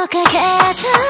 かけた